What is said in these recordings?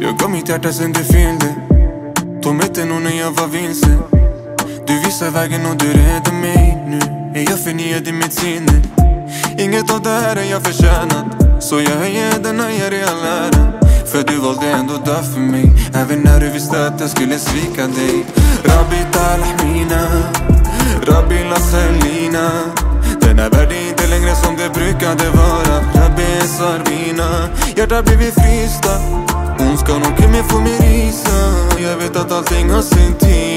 Jag gav mitt hjärta sen du fyllde Tom hette nog när jag var vilse Du visar vägen och du räddar mig Nu är jag förnyad i mitt sinne Inget av det här är jag förtjänat Så jag höjer ger jag ger all ära för du valde ändå dö för mig. Även när du visste att jag skulle svika dig. Rabbi talahmina Rabbi la Den här världen är inte längre som det brukade vara. Rabbi sarvina Hjärtat blivit frysta. Ondskan åker med får mig risa. Jag vet att allting har sin tid.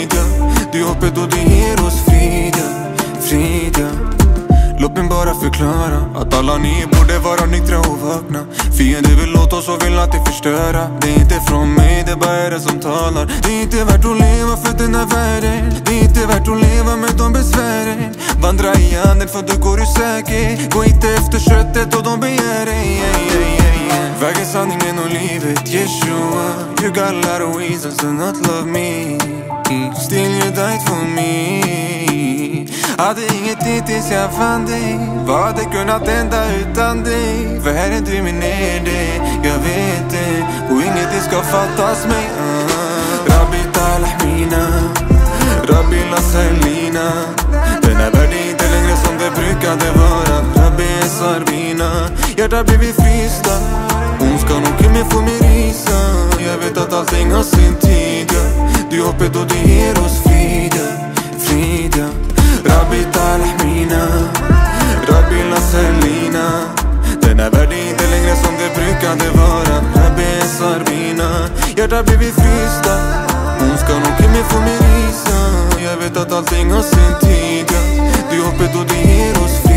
Bara förklara att alla ni borde vara nyktra och vakna. Fiender vill åt oss och vill alltid förstöra. Det är inte från mig, det är bara det som talar. Det är inte värt att leva för den här världen. Det är inte värt att leva med de besvären. Vandra i anden för då går du säker. Gå inte efter köttet och de begär dig. Vägen, sanningen och livet, Yeshua You got a lot of reasons to not love me. Mm. Still you died for me. Hade inget tills jag fann dig. Vad hade kunnat hända utan dig? För här är du min ede, jag vet det. Och ingenting ska fattas mig. Uh. Rabbi talahmina Rabbi la salina Den här världen är inte längre som det brukade vara. Rabbi sarbina Hjärtat blivit frysta. Ondskan nog med få mig risa. Jag vet att allting har sin tid ja. Du är hoppet och du ger Rabbi talahmina Rabbi la salina Den här världen är inte längre som det brukade vara. Rabbi sarbina Hjärtat blivit frysta. Ondskan åker mig får mig risa. Jag vet att allting har sin tid ja. Du är hoppet och du ger oss frid